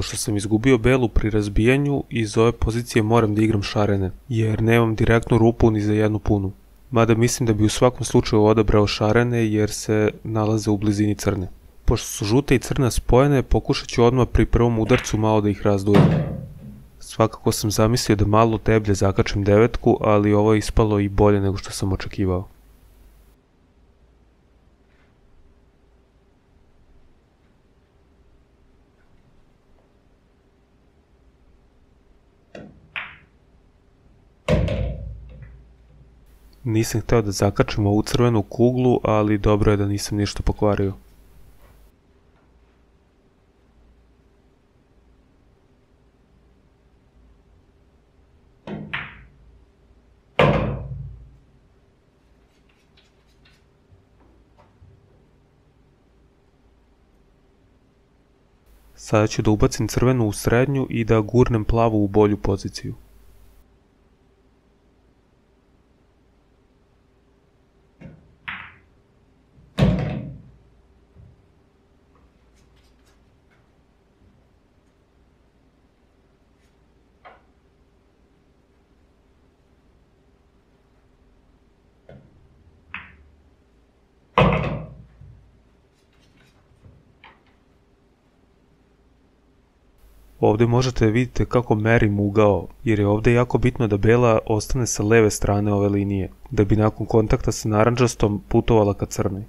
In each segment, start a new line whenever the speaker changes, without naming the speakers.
Pošto sam izgubio belu pri razbijanju, iz ove pozicije moram da igram šarene, jer nemam direktnu rupu ni za jednu punu. Mada mislim da bi u svakom slučaju odabrao šarene jer se nalaze u blizini crne. Pošto su žuta i crna spojene, pokušat ću odmah pri prvom udarcu malo da ih razdujem. Svakako sam zamislio da malo deblje zakačem devetku, ali ovo je ispalo i bolje nego što sam očekivao. Nisam hteo da zakačem ovu crvenu kuglu, ali dobro je da nisam ništa pokvario. Sada ću da ubacim crvenu u srednju i da gurnem plavu u bolju poziciju. Ovde možete da vidite kako merim ugao, jer je ovde jako bitno da bela ostane sa leve strane ove linije, da bi nakon kontakta sa naranđastom putovala ka crnoj.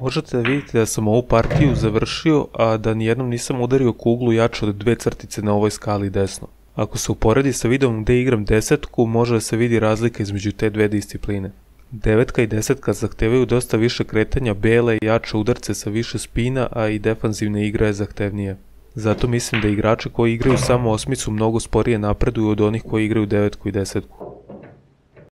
Možete da vidite da sam ovu partiju završio, a da nijednom nisam udario kuglu jače od dve crtice na ovoj skali desno. Ako se uporedi sa videom gde igram desetku, može da se vidi razlika između te dve discipline. Devetka i desetka zahtevaju dosta više kretanja, bele i jače udarce sa više spina, a i defanzivna igra je zahtevnija. Zato mislim da igrači koji igraju samo osmicu mnogo sporije napreduju od onih koji igraju devetku i desetku.